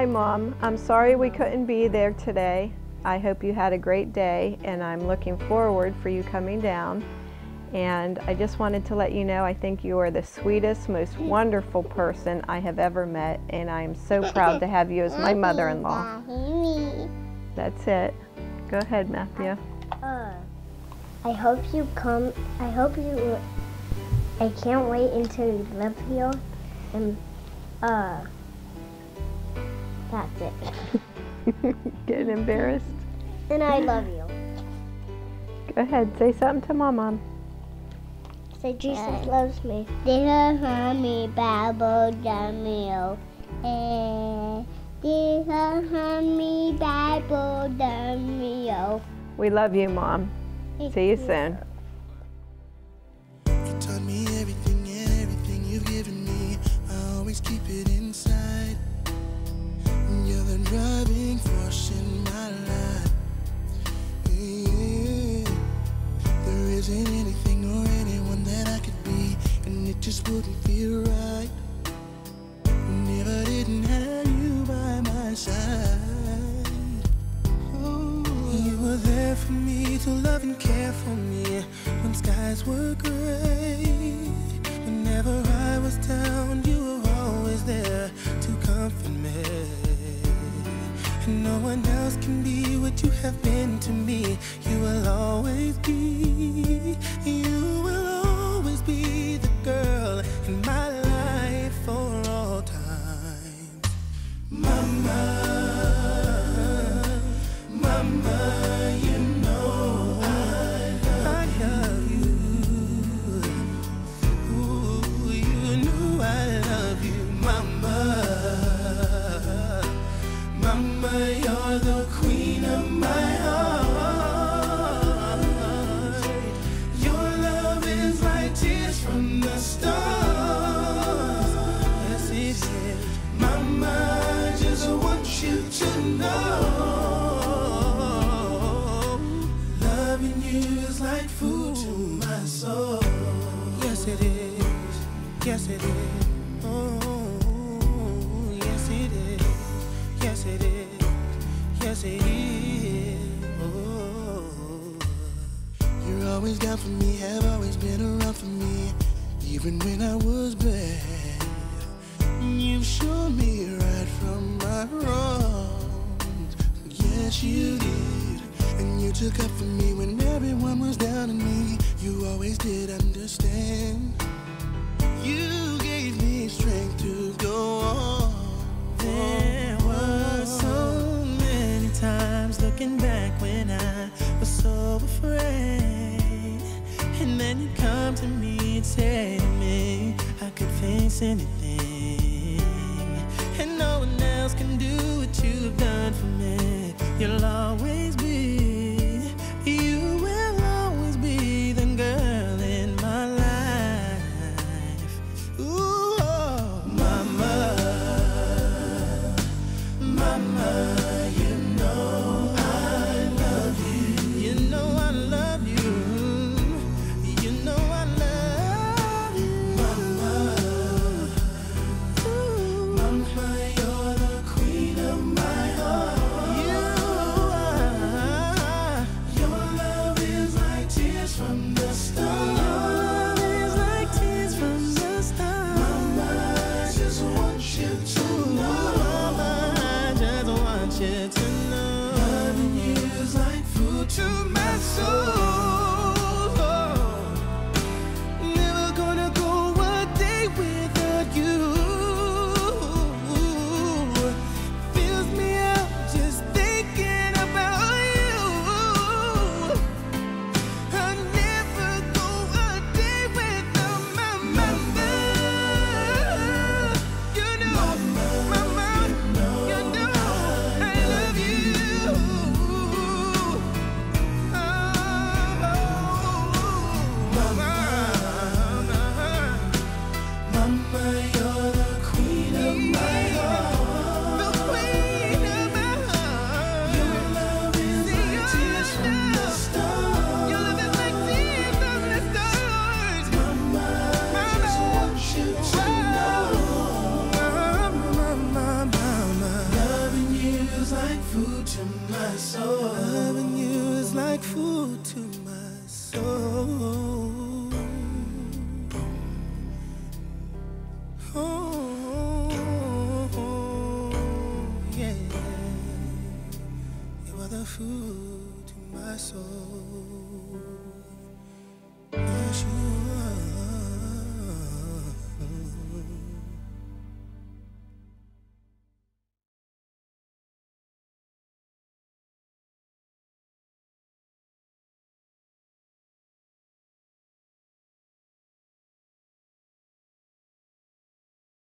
Hi, Mom. I'm sorry we couldn't be there today. I hope you had a great day, and I'm looking forward for you coming down. And I just wanted to let you know I think you are the sweetest, most wonderful person I have ever met, and I am so proud to have you as my mother in law. That's it. Go ahead, Matthew. Uh, I hope you come. I hope you. I can't wait until you live here. And, uh, that's it. Getting embarrassed? And I love you. Go ahead, say something to my mom. Say Jesus loves me. Dear mommy, Bible, Daniel. Eh, dear mommy, Bible, Daniel. We love you, Mom. See you soon. Just wouldn't feel right. Never didn't have you by my side. Oh, you were there for me to love and care for me when skies were gray. Whenever I was down, you were always there to comfort me. And no one else can be what you have been to me. You will always be, you're the queen of my heart. Your love is like tears from the stars. Yes, it is. Mama, just want you to know. Loving you is like food to my soul. Yes, it is. Yes, it is. Oh, yes, it is. Yes, it is. Oh. You're always down for me, have always been around for me, even when I was bad. You've shown me right from my wrongs. Yes, you did. And you took up for me when everyone was down on me. You always did understand. Then you come to me and say to me, I could face anything. And no one else can do what you've done for me. You'll always to my soul. Soul.